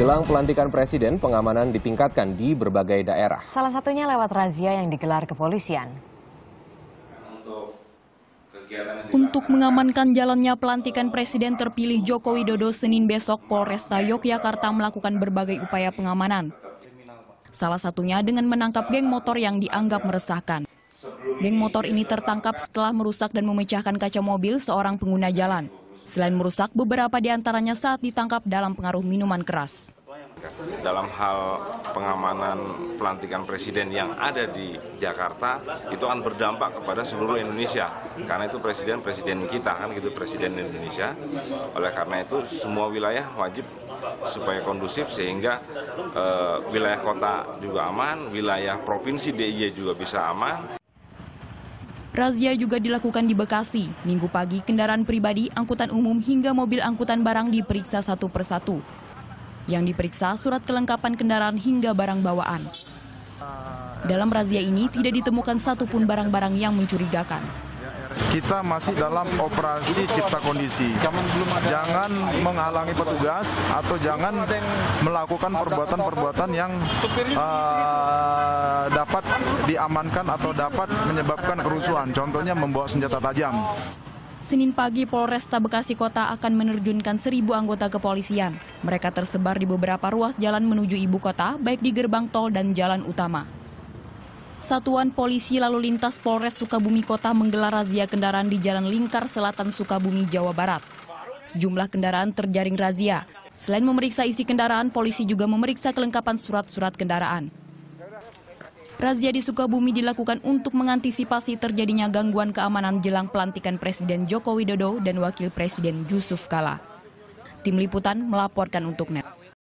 Jelang pelantikan presiden, pengamanan ditingkatkan di berbagai daerah. Salah satunya lewat razia yang digelar kepolisian. Untuk mengamankan jalannya pelantikan Presiden terpilih Joko Widodo Senin besok, Polresta Yogyakarta melakukan berbagai upaya pengamanan. Salah satunya dengan menangkap geng motor yang dianggap meresahkan. Geng motor ini tertangkap setelah merusak dan memecahkan kaca mobil seorang pengguna jalan. Selain merusak, beberapa di antaranya saat ditangkap dalam pengaruh minuman keras. dalam hal pengamanan pelantikan presiden yang ada di Jakarta itu akan berdampak kepada seluruh Indonesia. Karena itu presiden presiden kita kan gitu presiden Indonesia. Oleh karena itu semua wilayah wajib supaya kondusif sehingga eh, wilayah kota juga aman wilayah provinsi DIY juga bisa aman Razia juga dilakukan di Bekasi. Minggu pagi, kendaraan pribadi, angkutan umum hingga mobil angkutan barang diperiksa satu persatu. Yang diperiksa surat kelengkapan kendaraan hingga barang bawaan. Dalam razia ini tidak ditemukan satupun barang-barang yang mencurigakan. kita masih dalam operasi cipta kondisi. Jangan menghalangi petugas atau jangan melakukan perbuatan-perbuatan yang eh, dapat diamankan atau dapat menyebabkan kerusuhan. Contohnya membawa senjata tajam. Senin pagi, Polresta Bekasi Kota akan menerjunkan seribu anggota kepolisian. Mereka tersebar di beberapa ruas jalan menuju ibu kota, baik di gerbang tol dan jalan utama. Satuan Polisi Lalu Lintas Polres Sukabumi Kota menggelar razia kendaraan di Jalan Lingkar Selatan Sukabumi, Jawa Barat. Sejumlah kendaraan terjaring razia. Selain memeriksa isi kendaraan, polisi juga memeriksa kelengkapan surat-surat kendaraan. Razia di Sukabumi dilakukan untuk mengantisipasi terjadinya gangguan keamanan jelang pelantikan Presiden Joko Widodo dan Wakil Presiden Yusuf Kala. Tim Liputan melaporkan untuk NET.